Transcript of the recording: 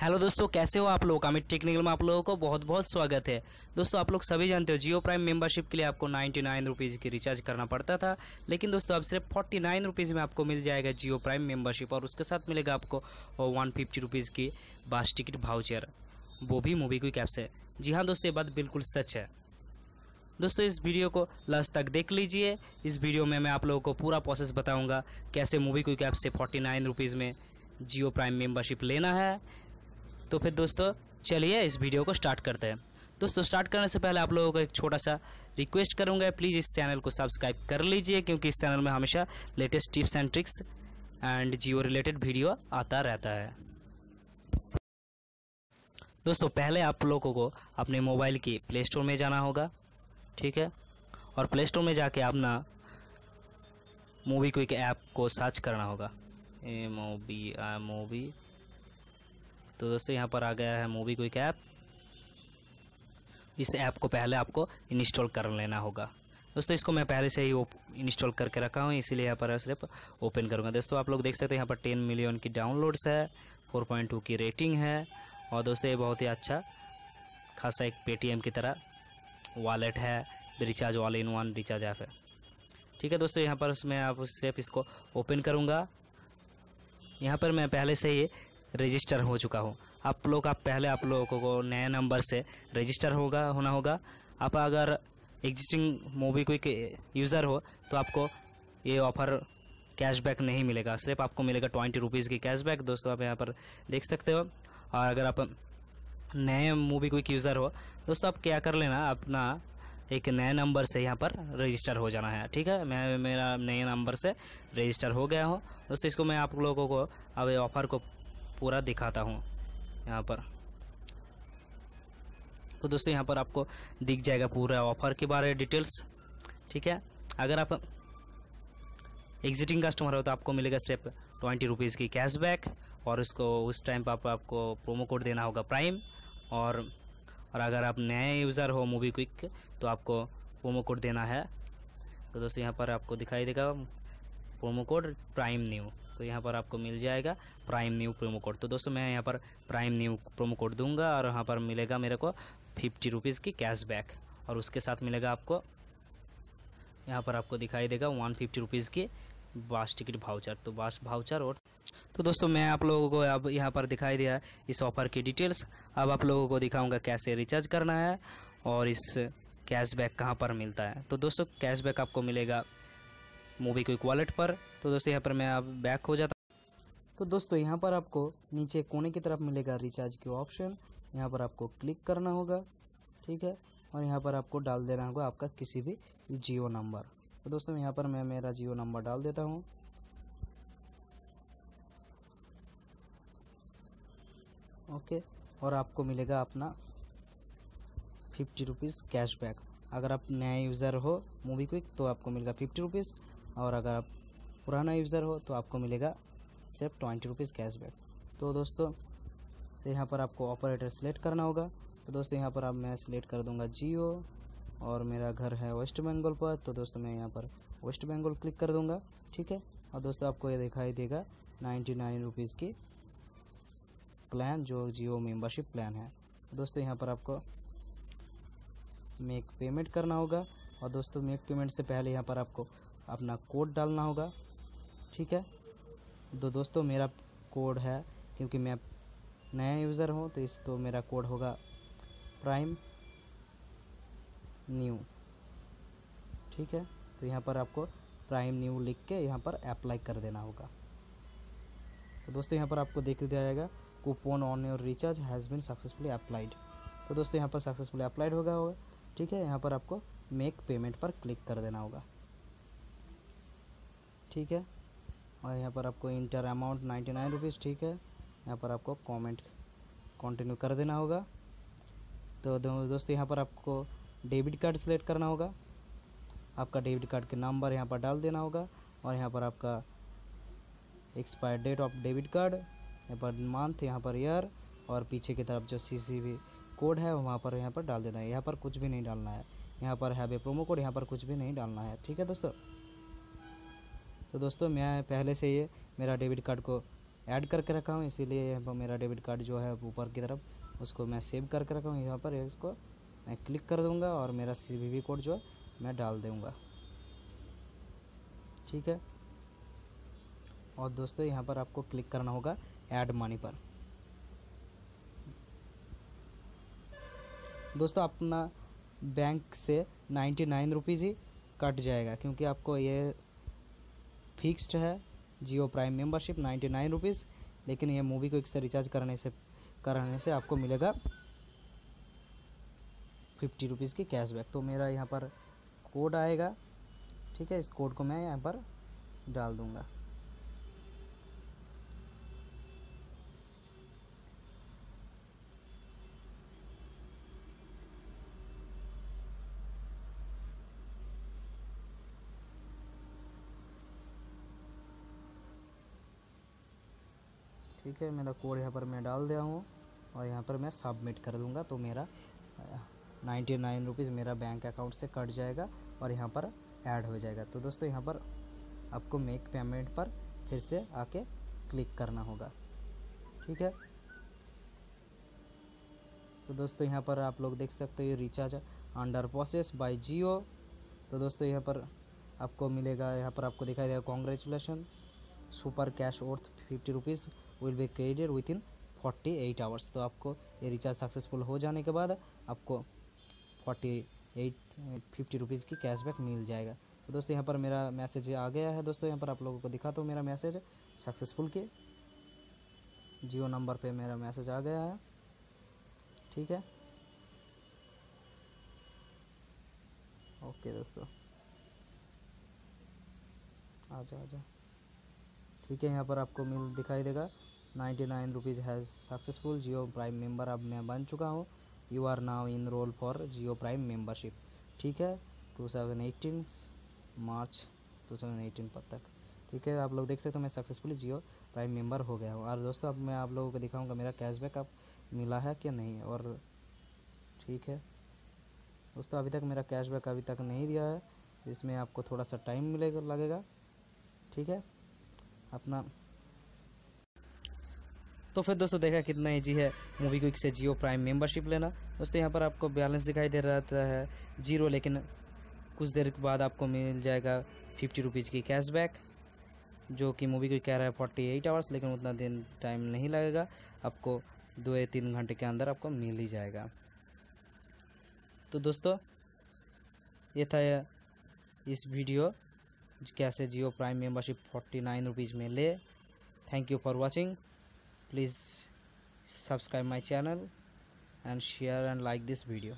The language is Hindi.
हेलो दोस्तों, कैसे हो आप लोग? अमित टेक्निकल में आप लोगों को बहुत बहुत स्वागत है। दोस्तों, आप लोग सभी जानते हो, जियो प्राइम मेंबरशिप के लिए आपको नाइन्टी नाइन रुपीज़ की रिचार्ज करना पड़ता था। लेकिन दोस्तों, अब सिर्फ़ फोर्टी नाइन रुपीज़ में आपको मिल जाएगा जियो प्राइम मेंबरशिप और उसके साथ मिलेगा आपको वन फिफ्टी रुपीज़ की बस टिकट भाउचर। वो भी मूवी क्विक ऐप से जी हाँ दोस्तों, ये बात बिल्कुल सच है। दोस्तों, इस वीडियो को लास्ट तक देख लीजिए। इस वीडियो में मैं आप लोगों को पूरा प्रोसेस बताऊँगा, कैसे मूवी क्विक ऐप से फोर्टी नाइन रुपीज़ में जियो प्राइम मेंबरशिप लेना है। तो फिर दोस्तों, चलिए इस वीडियो को स्टार्ट करते हैं। दोस्तों स्टार्ट करने से पहले आप लोगों को एक छोटा सा रिक्वेस्ट करूँगा। प्लीज़ इस चैनल को सब्सक्राइब कर लीजिए, क्योंकि इस चैनल में हमेशा latest tips and tricks and Jio related video आता रहता है। दोस्तों, पहले आप लोगों को अपने मोबाइल की प्ले स्टोर में जाना होगा, ठीक है? और प्ले स्टोर में जाके अपना मूवी क्विक ऐप को सर्च करना होगा। M O B M O B तो दोस्तों, यहाँ पर आ गया है मूवी क्विक ऐप इस ऐप को पहले आपको इंस्टॉल कर लेना होगा। दोस्तों, इसको मैं पहले से ही इंस्टॉल करके रखा हूँ, इसीलिए यहाँ पर सिर्फ़ ओपन करूँगा। दोस्तों, आप लोग देख सकते हैं यहाँ पर टेन मिलियन की डाउनलोड्स है फोर पॉइंट टू की रेटिंग है, और दोस्तों, ये बहुत ही अच्छा खासा एक पेटीएम की तरह वॉलेट है recharge all in one recharge app है। ठीक है दोस्तों, यहाँ पर मैं आप सिर्फ़ इसको ओपन करूँगा। यहाँ पर मैं पहले से ही रजिस्टर हो चुका हूँ। आप लोग, आप पहले आप लोगों को नए नंबर से रजिस्टर होगा, होना होगा। आप अगर एग्जिस्टिंग मूवी कोई यूज़र हो तो आपको ये ऑफ़र कैशबैक नहीं मिलेगा। सिर्फ़ आपको मिलेगा ट्वेंटी रुपीज़ की कैशबैक दोस्तों, आप यहाँ पर देख सकते हो। और अगर आप नए मूवी कोई यूज़र हो, दोस्तों, आप क्या कर लेना, अपना एक नए नंबर से यहाँ पर रजिस्टर हो जाना है। ठीक है? मैं, मेरा नए नंबर से रजिस्टर हो गया हूँ। दोस्तों, इसको मैं आप लोगों को अब ऑफ़र को पूरा दिखाता हूँ यहाँ पर। तो दोस्तों यहाँ पर आपको दिख जाएगा पूरा ऑफ़र के बारे में डिटेल्स ठीक है? अगर आप एग्जिटिंग कस्टमर हो तो आपको मिलेगा सिर्फ़ ट्वेंटी रुपीज़ की कैशबैक और उसको उस टाइम पर आप, आपको प्रोमो कोड देना होगा प्राइम और और अगर आप नए यूज़र हो मूवी क्विक तो आपको प्रोमो कोड देना है। तो दोस्तों यहाँ पर आपको दिखाई देगा प्रोमो कोड प्राइम न्यू तो यहाँ पर आपको मिल जाएगा प्राइम न्यू प्रोमो कोड तो दोस्तों, मैं यहाँ पर प्राइम न्यू प्रोमो कोड दूँगा और यहाँ पर मिलेगा मेरे को फिफ्टी रुपीज़ की कैशबैक और उसके साथ मिलेगा आपको, यहाँ पर आपको दिखाई देगा वन फिफ्टी रुपीज़ की बास टिकट भाउचर तो बास भाउचर और तो दोस्तों, मैं आप लोगों को अब यहाँ पर दिखाई दिया इस ऑफ़र की डिटेल्स अब आप लोगों को दिखाऊँगा कैसे रिचार्ज करना है और इस कैशबैक कहाँ पर मिलता है। तो दोस्तों कैशबैक आपको मिलेगा मूवी क्विक वॉलेट पर। तो दोस्तों, यहाँ पर मैं अब बैक हो जाता तो दोस्तों, यहाँ पर आपको नीचे कोने की तरफ़ मिलेगा रिचार्ज के ऑप्शन यहाँ पर आपको क्लिक करना होगा, ठीक है? और यहाँ पर आपको डाल देना होगा आपका किसी भी जियो नंबर। तो दोस्तों, यहाँ पर मैं मेरा जियो नंबर डाल देता हूँ। ओके, और आपको मिलेगा अपना फिफ्टी रुपीज़ कैशबैक अगर आप नया यूज़र हो मूवी क्विक तो आपको मिलेगा फिफ्टी रुपीज़ और अगर आप पुराना यूज़र हो तो आपको मिलेगा सिर्फ़ ट्वेंटी रुपीज़ कैशबैक तो दोस्तों तो यहाँ पर आपको ऑपरेटर सेलेक्ट करना होगा। तो दोस्तों, यहाँ पर आप, मैं सिलेक्ट कर दूँगा जियो और मेरा घर है वेस्ट बंगाल पर। तो दोस्तों, मैं यहाँ पर वेस्ट बंगाल क्लिक कर दूँगा, ठीक है? और दोस्तों, आपको ये दिखाई देगा नाइन्टी नाइन रुपीज़ की प्लान जो जियो मेम्बरशिप प्लान है। तो दोस्तों, यहाँ पर आपको मेक पेमेंट करना होगा। और दोस्तों मेक पेमेंट से पहले यहाँ पर आपको अपना कोड डालना होगा, ठीक है? तो दोस्तों, मेरा कोड है, क्योंकि मैं नया यूज़र हूँ तो इस तो मेरा कोड होगा प्राइम न्यू ठीक है? तो यहाँ पर आपको प्राइम न्यू लिख के यहाँ पर अप्लाई कर देना होगा। तो दोस्तों, यहाँ पर आपको देख दिया जाएगा coupon on your recharge has been successfully applied तो दोस्तों, यहाँ पर सक्सेसफुली अप्लाइड होगा होगा, ठीक है? यहाँ पर आपको मेक पेमेंट पर क्लिक कर देना होगा। ठीक है और यहाँ पर आपको enter amount ninety nine rupees ठीक है यहाँ पर आपको कमेंट कंटिन्यू कर देना होगा तो दोस्तों यहाँ पर आपको डेबिट कार्ड सेलेक्ट करना होगा आपका डेबिट कार्ड के नंबर यहाँ पर डाल देना होगा और यहाँ पर आपका expire date of debit card यहाँ पर मंथ यहाँ पर ईयर और पीछे की तरफ़ जो सी कोड है वहाँ पर यहाँ पर डाल देना है यहाँ पर कुछ भी नहीं डालना है यहाँ पर है प्रोमो कोड यहाँ पर कुछ भी नहीं डालना है ठीक है दोस्तों तो दोस्तों, मैं पहले से ये मेरा डेबिट कार्ड को ऐड करके रखा हूँ, इसीलिए मेरा डेबिट कार्ड जो है ऊपर की तरफ़, उसको मैं सेव करके रखा हूँ। यहाँ पर इसको मैं क्लिक कर दूँगा और मेरा सी कोड जो है, मैं डाल दूँगा। ठीक है? और दोस्तों, यहाँ पर आपको क्लिक करना होगा ऐड मनी पर। दोस्तों, अपना बैंक से नाइन्टी नाइन रुपीज़ ही कट जाएगा, क्योंकि आपको ये फिक्स्ड है Jio prime membership ninety nine rupees लेकिन ये मूवी को एक से रिचार्ज करने से, कराने से आपको मिलेगा फिफ्टी रुपीज़ की कैशबैक तो मेरा यहाँ पर कोड आएगा, ठीक है? इस कोड को मैं यहाँ पर डाल दूँगा। ठीक है, मेरा कोड यहाँ पर मैं डाल दिया हूँ और यहाँ पर मैं सबमिट कर दूँगा तो मेरा नाइन्टी नाइन रुपीज़ मेरा बैंक अकाउंट से कट जाएगा और यहाँ पर ऐड हो जाएगा। तो दोस्तों, यहाँ पर आपको मेक पेमेंट पर फिर से आके क्लिक करना होगा। ठीक है? तो दोस्तों, यहाँ पर आप लोग देख सकते हो ये recharge under process by Jio तो दोस्तों, यहाँ पर आपको मिलेगा, यहाँ पर आपको दिखाई देगा congratulation super cash worth fifty rupees will be credited within forty eight hours तो आपको ये रिचार्ज सक्सेसफुल हो जाने के बाद आपको फोर्टी एट फिफ्टी रुपीज़ की कैशबैक मिल जाएगा। तो दोस्तों, यहाँ पर मेरा मैसेज आ गया है। दोस्तों, यहाँ पर आप लोगों को दिखा तो मेरा मैसेज सक्सेसफुल के जियो नंबर पे मेरा मैसेज आ गया है। ठीक है? ओके दोस्तों। आ जा आ आजा ठीक है, यहाँ पर आपको मिल दिखाई देगा। Ninety nine rupees has successful Jio prime member अब मैं बन चुका हूँ। You are now enroll for Jio prime membership ठीक है? Two thousand eighteen March two thousand eighteen पर तक। ठीक है? आप लोग देख सकते हो मैं सक्सेसफुली जियो प्राइम मेंबर हो गया हूँ। और दोस्तों, अब मैं आप लोगों को दिखाऊँगा मेरा कैशबैक अब मिला है कि नहीं। और ठीक है? दोस्तों, अभी तक मेरा कैशबैक अभी तक नहीं दिया है इसमें आपको थोड़ा सा टाइम मिलेगा, लगेगा। ठीक है? अपना तो फिर दोस्तों देखा कितना ईजी है मूवी क्विक से जियो प्राइम मेंबरशिप लेना। दोस्तों यहाँ पर आपको बैलेंस दिखाई दे रहा है ज़ीरो लेकिन कुछ देर के बाद आपको मिल जाएगा फिफ्टी रुपीज़ की कैशबैक जो कि मूवी क्विक कह रहा है फोर्टी एट आवर्स लेकिन उतना दिन टाइम नहीं लगेगा। आपको दो या तीन घंटे के अंदर आपको मिल ही जाएगा। तो दोस्तों, ये था इस वीडियो कैसे Jio prime membership forty nine rupees में ले। Thank you for watching please subscribe my channel and share and like this video